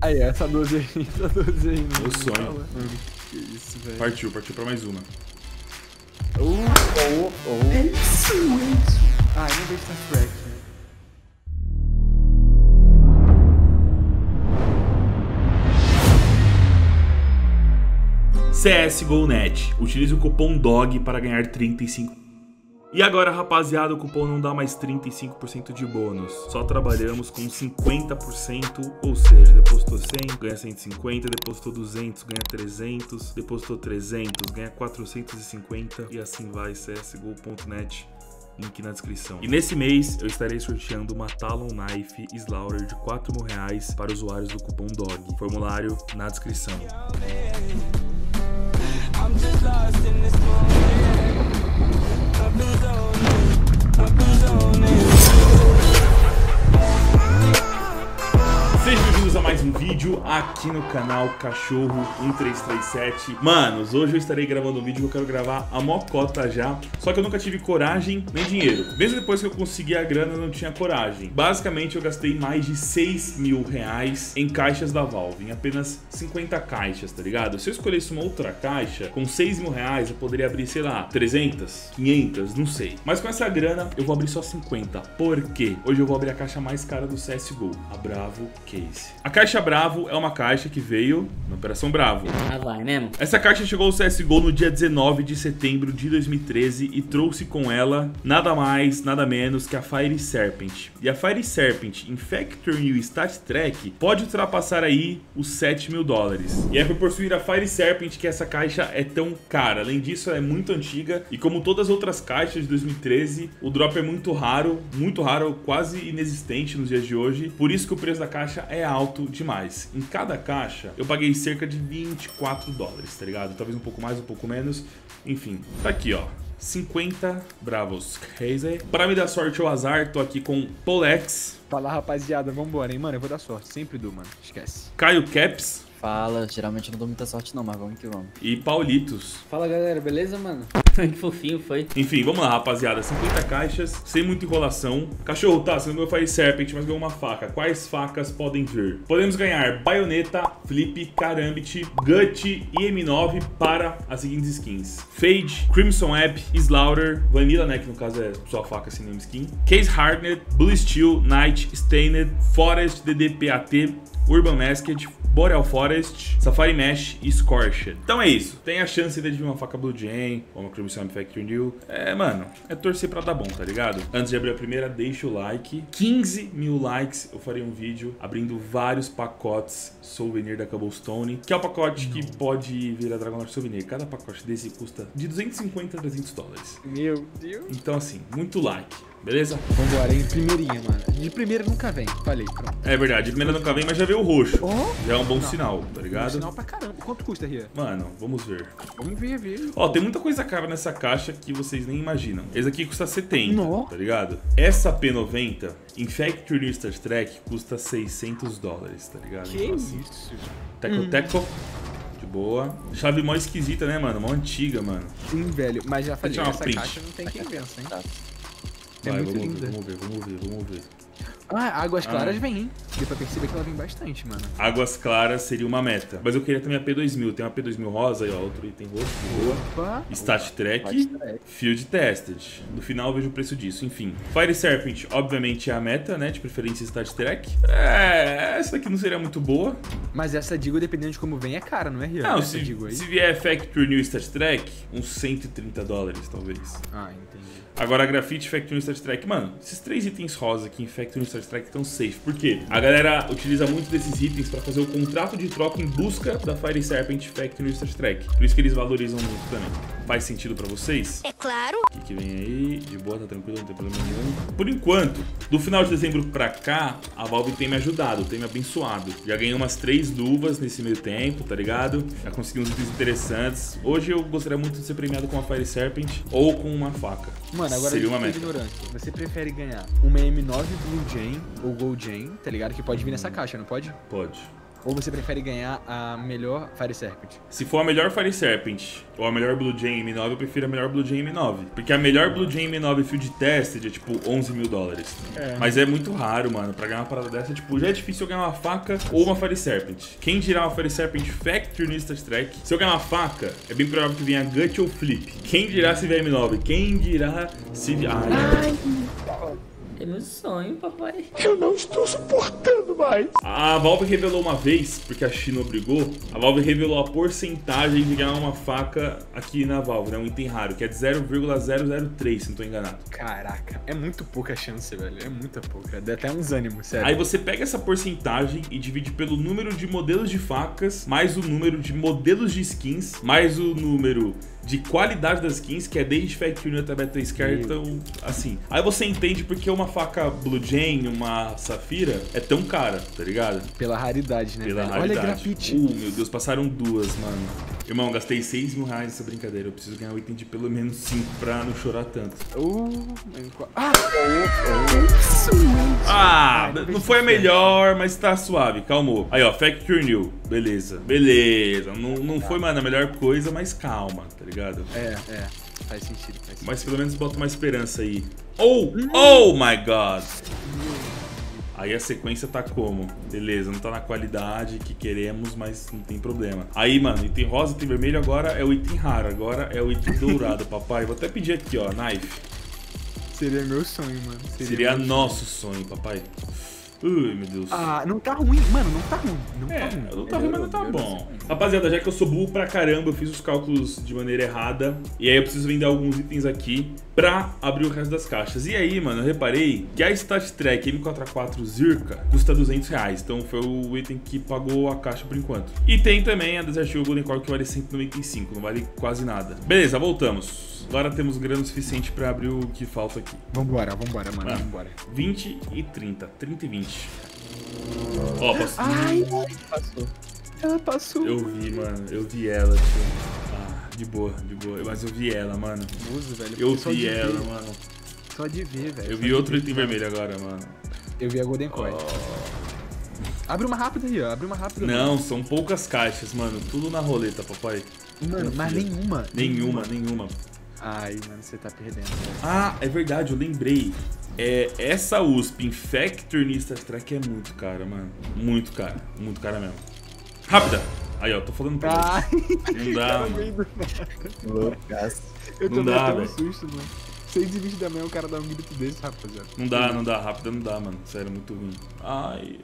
Aí, essa 12 aí, essa 12 aí. Meu sonho. que isso, velho. Partiu, partiu pra mais uma. Uh, oh, oh. É isso, é isso. Ai, não deixa Star Trek. né? CSGO.net. Utilize o cupom DOG para ganhar 35. E agora, rapaziada, o cupom não dá mais 35% de bônus. Só trabalhamos com 50%, ou seja, depositou 100, ganha 150, depositou 200, ganha 300, depositou 300, ganha 450 e assim vai, CSGO.net. Link na descrição. E nesse mês eu estarei sorteando uma Talon Knife Slaughter de 4 mil reais para usuários do cupom DOG. Formulário na descrição. I'm it. Weapons on it. Bem-vindos a mais um vídeo aqui no canal Cachorro 1337. Manos, hoje eu estarei gravando um vídeo que eu quero gravar a mocota já, só que eu nunca tive coragem nem dinheiro. Mesmo depois que eu consegui a grana, eu não tinha coragem. Basicamente, eu gastei mais de 6 mil reais em caixas da Valve, em apenas 50 caixas, tá ligado? Se eu escolhesse uma outra caixa, com 6 mil reais, eu poderia abrir, sei lá, 300, 500, não sei. Mas com essa grana, eu vou abrir só 50. Por quê? Hoje eu vou abrir a caixa mais cara do CSGO, a Bravo Case. A caixa Bravo é uma caixa que veio na Operação Bravo. Ah, vai mesmo? Essa caixa chegou ao CSGO no dia 19 de setembro de 2013 e trouxe com ela nada mais, nada menos que a Fire Serpent. E a Fire Serpent Infector New Stat Track pode ultrapassar aí os 7 mil dólares. E é por possuir a Fire Serpent que essa caixa é tão cara. Além disso, ela é muito antiga e como todas as outras caixas de 2013, o drop é muito raro, muito raro, quase inexistente nos dias de hoje. Por isso que o preço da caixa é alto demais. Em cada caixa, eu paguei cerca de 24 dólares, tá ligado? Talvez um pouco mais, um pouco menos. Enfim, tá aqui, ó. 50 bravos crazy. Pra me dar sorte ou azar, tô aqui com Polex, Fala, rapaziada, vambora, hein, mano. Eu vou dar sorte. Sempre dou, mano. Esquece. Caio Caps Fala, geralmente eu não dou muita sorte não, mas vamos que vamos. e Paulitos. Fala galera, beleza, mano? que fofinho foi. Enfim, vamos lá, rapaziada. 50 caixas, sem muita enrolação. Cachorro, tá, você não ganhou Fire Serpent, mas ganhou uma faca. Quais facas podem vir? Podemos ganhar Baioneta, Flip, Karambit, Gut e M9 para as seguintes skins. Fade, Crimson App, Slaughter, Vanilla, né, que no caso é sua faca sem nenhuma skin. Case Hardened, Blue Steel, Knight, Stained, Forest, DDPAT, Urban Masked, Boreal Forest, Safari Mesh e Scorched. Então é isso. Tem a chance de vir uma faca Blue Jay ou uma Crimson Factory New. É, mano, é torcer pra dar bom, tá ligado? Antes de abrir a primeira, deixa o like. 15 mil likes, eu farei um vídeo abrindo vários pacotes souvenir da Cobblestone, que é o pacote que pode vir a Dragon Lord Souvenir. Cada pacote desse custa de 250 a 300 dólares. Meu Deus. Então assim, muito like, beleza? Vambora, hein, primeirinha, mano. De primeira nunca vem. Falei, pronto. É verdade, de primeira nunca vem, mas já veio o roxo. Oh, Já é um bom Não. sinal, tá ligado? sinal pra caramba. Quanto custa, Ria? Mano, vamos ver. Vamos ver, ver. Ó, tem muita coisa cara nessa caixa que vocês nem imaginam. Esse aqui custa 70, Nó. tá ligado? Essa P90, Infector New Star Trek, custa 600 dólares, tá ligado? Que Então, assim, isso? Teco Teco, de boa. Chave mó esquisita, né, mano? Mó antiga, mano. Sim, velho. Mas já falei, essa print. caixa não tem quem vença, hein? Tá. É Vai, muito vamos linda. ver, vamos ver, vamos ver, vamos ver. Ah, águas Ah. claras vem, hein? Deu pra perceber que ela vem bastante, mano. Águas Claras seria uma meta. Mas eu queria também a P2000. Tem uma P2000 rosa aí, ó. Outro item roxo, boa. Opa. Stat Track. Field Tested. No final eu vejo o preço disso, enfim. Fire Serpent, obviamente, é a meta, né? De preferência Stat Track. É, essa aqui não seria muito boa. Mas essa digo, dependendo de como vem, é cara, não é, Ria? Não, se, digo aí. se vier Factory New Stat Track, uns 130 dólares, talvez. Ah, entendi. Agora a Graffiti Factory New Stat Track, mano, esses três itens rosa aqui em Factory New Stat Track estão safe. Por quê? A galera utiliza muito desses itens pra fazer o contrato de troca em busca da Fire Serpent Factory Stat Track. Por isso que eles valorizam muito também. Faz sentido pra vocês? É claro. O que, que vem aí? De boa, tá tranquilo, não tem problema nenhum. Por enquanto, do final de dezembro pra cá, a Valve tem me ajudado, tem me abençoado. Já ganhei umas três luvas nesse meio tempo, tá ligado? Já consegui uns itens interessantes. Hoje eu gostaria muito de ser premiado com a Fire Serpent ou com uma faca. Mano, agora Seria uma meta. ignorante. Você prefere ganhar uma M9 Blue Jane ou Gold Jane, tá ligado? Que pode vir nessa caixa, não pode? Pode. Ou você prefere ganhar a melhor Fire Serpent? Se for a melhor Fire Serpent ou a melhor Blue Jay M9, eu prefiro a melhor Blue Jay M9. Porque a melhor Blue Jay M9 Field Tested é tipo 11 mil dólares. Mas é muito raro, mano. Pra ganhar uma parada dessa, tipo, já é difícil eu ganhar uma faca ou uma Fire Serpent. Quem dirá uma Fire Serpent Factory no Star Trek? Se eu ganhar uma faca, é bem provável que venha Gut ou Flip. Quem dirá se vier M9? Quem dirá se vier. Ai, É meu sonho, papai. A Valve revelou uma vez, porque a China obrigou, a Valve revelou a porcentagem de ganhar uma faca aqui na Valve, né? Um item raro, que é de 0,003, se não tô enganado. Caraca, é muito pouca chance, velho. É muita pouca. Dá até uns ânimos, sério. Aí você pega essa porcentagem e divide pelo número de modelos de facas, mais o número de modelos de skins, mais o número de qualidade das skins, que é desde Factory até Beta Scare, então, assim. Aí você entende porque uma faca Blue Jane, uma Safira, é tão cara, tá ligado? Pela raridade, né? Pela velho? raridade. Olha grafite. Uh, meu Deus, passaram duas, mano. Irmão, gastei 6 mil reais nessa brincadeira. Eu preciso ganhar um item de pelo menos 5 pra não chorar tanto. Uh, ah, Ah, não foi a melhor, mas tá suave, calmou. Aí, ó, Factory New. Beleza, beleza. Não, não foi, mano, a melhor coisa, mas calma, tá ligado? é, é. Faz sentido, faz sentido. Mas pelo menos bota uma esperança aí. Oh, oh my god. Aí a sequência tá como? Beleza, não tá na qualidade que queremos, mas não tem problema. Aí, mano, item rosa, item vermelho agora é o item raro. Agora é o item dourado, papai. Vou até pedir aqui, ó, knife. Seria meu sonho, mano. Seria meu nosso sonho, papai. Ui, meu Deus. Ah, não tá ruim, mano, não tá ruim. Não É, tá ruim. não tá ruim, mas não tá bom. Rapaziada, já que eu sou burro pra caramba, eu fiz os cálculos de maneira errada. E aí eu preciso vender alguns itens aqui pra abrir o resto das caixas. E aí, mano, eu reparei que a Stat Trek M44 Zirca custa 200 reais. Então foi o item que pagou a caixa por enquanto. E tem também a Desert Eagle Golden Core que vale 195, não vale quase nada. Beleza, voltamos. Agora temos grana suficiente pra abrir o que falta aqui. Vambora, vambora, mano, Ah. vambora. 20 e 30. 30 e 20. Ó, posso... Ai, Passou. ela passou. Eu vi, mano. Eu vi ela, tio. De boa, de boa. Mas eu vi ela, mano. Uso, velho. Eu vi ela, ver, mano. Só de ver, velho. Eu vi outro item vermelho agora, mano. Eu vi a Golden Coin. Abre uma rápida aí, ó. Abre uma rápida. Não, são poucas caixas, mano. Tudo na roleta, papai. Mano, mas nenhuma. Nenhuma, nenhuma. Ai, mano, você tá perdendo. velho. Ah, é verdade, eu lembrei. É, essa USP Infector no Star Trek é muito cara, mano. Muito cara. Muito cara mesmo. Rápida! Aí, ó, tô falando pra Ai, vocês. Não dá, mano. vendo. Loucaço. Eu Não tô dá, dando um susto, mano. 6 e 20 da manhã o cara dá um grito desse, rapaziada. Não dá, não dá. Rápida não dá, mano. Sério, muito ruim. Ai.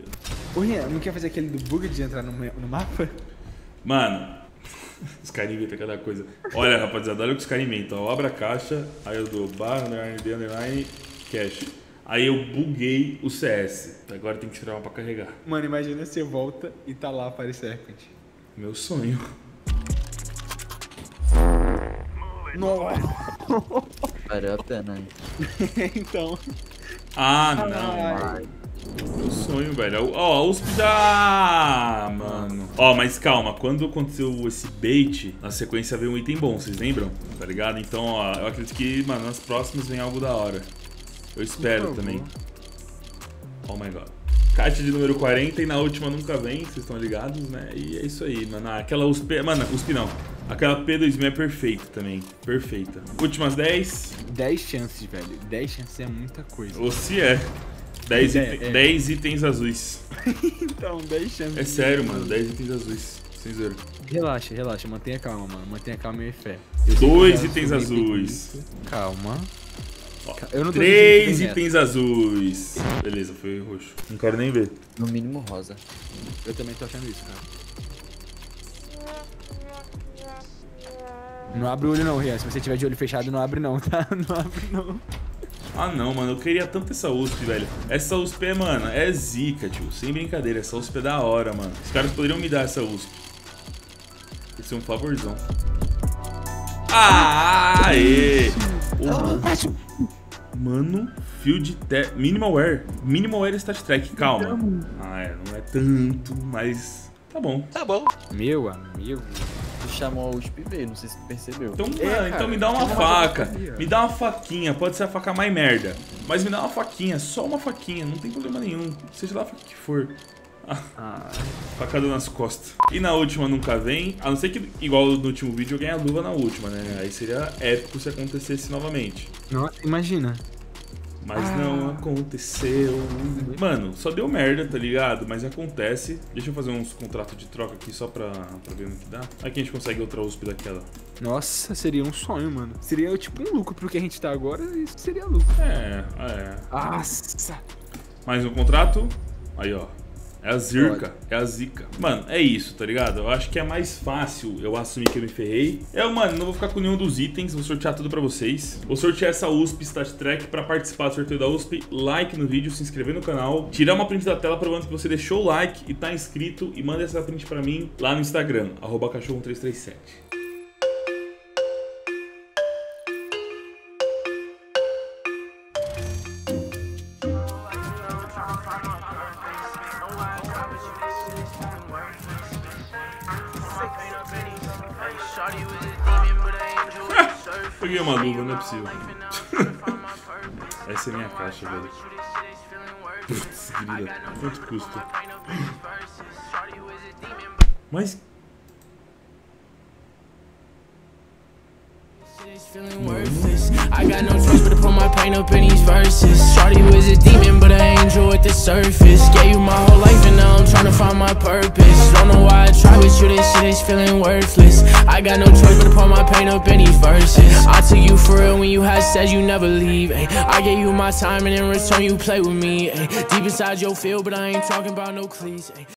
Ô, Rian, não quer fazer aquele do bug de entrar no, no mapa? Mano, os caras inventam cada coisa. Olha, rapaziada, olha o que os caras inventam. Eu abro a caixa, aí eu dou bar, underline, D, underline, cash. Aí eu buguei o CS. Agora tem que tirar uma pra carregar. Mano, imagina você volta e tá lá a Fire Serpent. Meu sonho. Nossa! Valeu a pena, hein? então. Ah, não. Meu sonho, velho. Ó, a USP já. Mano. Ó, mas calma. Quando aconteceu esse bait, na sequência veio um item bom, vocês lembram? Tá ligado? Então, ó, eu acredito que, mano, nas próximas vem algo da hora. Eu espero também. Oh my god. Caixa de número 40 e na última nunca vem, vocês estão ligados, né? E é isso aí, mano. Aquela USP. Mano, USP não. Aquela P2000 é perfeita também. Perfeita. Últimas 10. 10 chances, velho. 10 chances é muita coisa. Ou se é. 10, É, é. 10 itens azuis. Então, 10 chances. É sério, mano. 10 itens azuis. Sem zero. Relaxa, relaxa. Mantenha calma, mano. Mantenha calma e fé. Eu Dois itens azuis. Calma. Ó, Três itens azuis. Beleza, foi roxo. Não quero nem ver. No mínimo rosa. Eu também tô achando isso, cara. Não abre o olho não, Rian. Se você tiver de olho fechado, não abre não, tá? Não abre não. Ah não, mano, eu queria tanto essa USP, velho. Essa USP é, mano, é zica, tio. Sem brincadeira, essa USP é da hora, mano. Os caras poderiam me dar essa USP. Esse é um favorzão. Ah, aê! Ô, Mano, Field Te... Minimalware. Minimalware Stat Trek, calma. Ah, é, não é tanto, mas tá bom. Meu amigo. Tu chamou a USP veio, não sei se tu percebeu. Então, É, mano, cara, então me dá uma faca. Me dá uma faquinha. Pode ser a faca mais merda. Mas me dá uma faquinha, só uma faquinha. Não tem problema nenhum. Seja lá a faca que for. Ah, Facada nas costas. E na última nunca vem, a não ser que, igual no último vídeo, eu ganhei a luva na última, né? Aí seria épico se acontecesse novamente. nossa, imagina. Mas Ah. não aconteceu. Mano, só deu merda, tá ligado? Mas acontece. Deixa eu fazer uns contratos de troca aqui só pra, pra ver no que dá. Aqui a gente consegue outra USP daquela. Nossa, seria um sonho, mano. Seria tipo um lucro pro que a gente tá agora, isso seria lucro. É, é. Nossa. Mais um contrato. Aí, ó. É a zirca, é a zica. Mano, é isso, tá ligado? Eu acho que é mais fácil eu assumir que eu me ferrei. Eu, mano, não vou ficar com nenhum dos itens, vou sortear tudo pra vocês. Vou sortear essa USP Stat Track pra participar do sorteio da USP. Like no vídeo, se inscrever no canal, tirar uma print da tela provando que você deixou o like e tá inscrito e manda essa print pra mim lá no Instagram, cachorro337. Peguei uma luva, não é possível. Essa é minha caixa, velho. Putz, grila. Quanto custa? Mas It's pain up in these verses. Shorty was a demon, but an angel at the surface. Gave you my whole life, and now I'm trying to find my purpose. Don't know why I try with you, this shit is feeling worthless. I got no choice but to put my pain up in these verses. I took you for real when you had said you never leave. Ay. I gave you my time, and in return, you play with me. Ay. Deep inside your field, but I ain't talking about no. Ay.